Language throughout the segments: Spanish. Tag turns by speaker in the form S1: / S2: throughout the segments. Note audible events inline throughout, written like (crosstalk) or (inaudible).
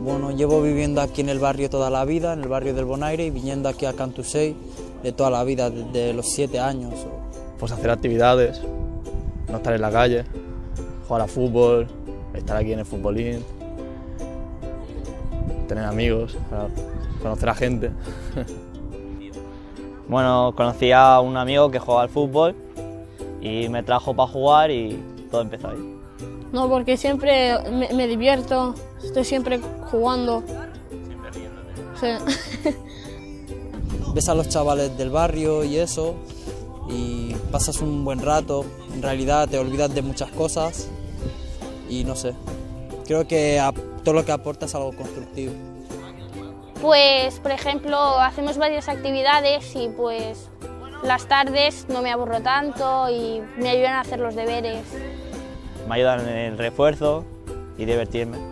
S1: Bueno, llevo viviendo aquí en el barrio toda la vida, en el barrio del Bonaire, y viniendo aquí a Cantusei de toda la vida, desde los siete años.
S2: Pues hacer actividades, no estar en la calle, jugar a fútbol, estar aquí en el futbolín, tener amigos, conocer a gente. (laughs)
S3: Bueno, conocí a un amigo que juega al fútbol y me trajo para jugar y todo empezó ahí.
S4: No, porque siempre me, divierto, estoy siempre jugando. Sí.
S1: Ves a los chavales del barrio y eso, y pasas un buen rato. En realidad te olvidas de muchas cosas y no sé. Creo que todo lo que aporta es algo constructivo.
S5: Pues, por ejemplo, hacemos varias actividades y pues las tardes no me aburro tanto y me ayudan a hacer los deberes.
S3: Me ayudan en el refuerzo y divertirme.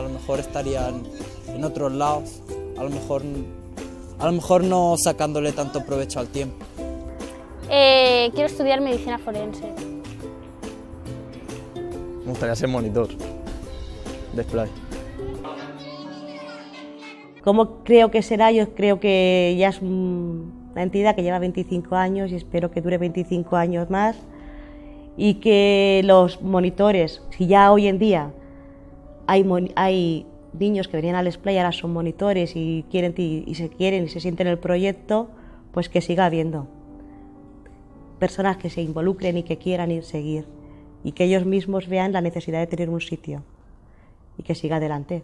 S1: A lo mejor estarían en otros lados, a lo mejor, a lo mejor no sacándole tanto provecho al tiempo.
S5: Eh, quiero estudiar medicina forense.
S2: Me gustaría ser monitor de Splay.
S6: ¿Cómo creo que será? Yo creo que ya es una entidad que lleva 25 años y espero que dure 25 años más y que los monitores, si ya hoy en día hay, niños que venían al Splay ahora son monitores y, quieren, y se quieren y se sienten en el proyecto, pues que siga habiendo personas que se involucren y que quieran ir seguir y que ellos mismos vean la necesidad de tener un sitio y que siga adelante.